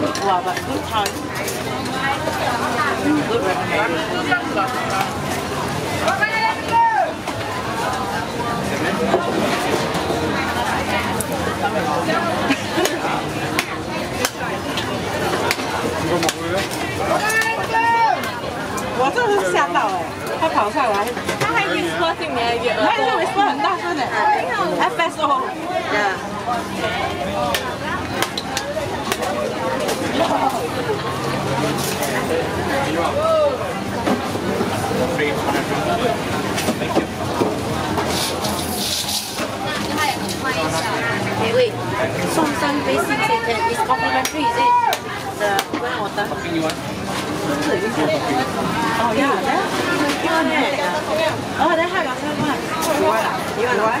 Wow, but good time. Good recommendation. 我真的是吓到哎、欸，他跑上来，他还 whisper 进你的耳朵，他 whisper 很大声的、欸、，FSO。Yeah. Okay, wait. Somsang basic is complimentary, is it? The well water. Oh yeah, that. Oh, that had a good one. You want? You want what?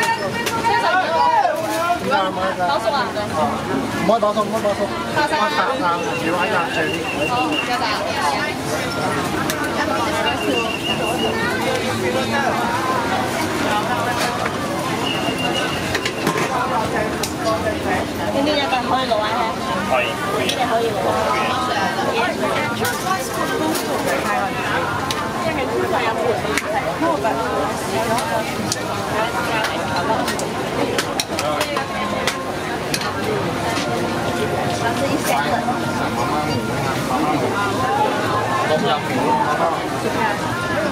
老鼠啊，对，唔可以攞餸，唔可以攞餸，我搭硬要喺硬上。呢啲一个可以攞啊，可以，可以。呢啲可以攞。 ต้มยำหมูต่อไปไหน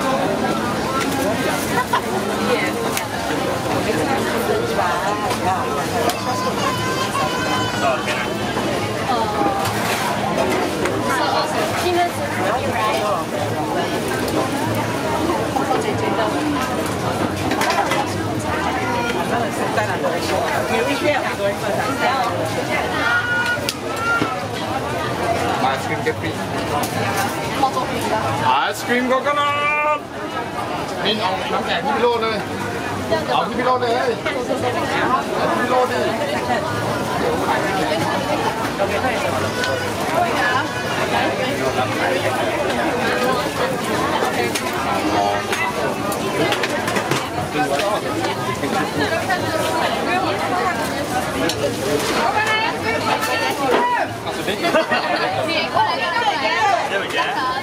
真的是在哪都会说，有一些很多人分享 クリームゲッピーアイスクリームココナッツみんな何かやってみろね Ở cái video này ấy. Video đi. Thank you. Các bạn sẽ thấy là mình sẽ có lại.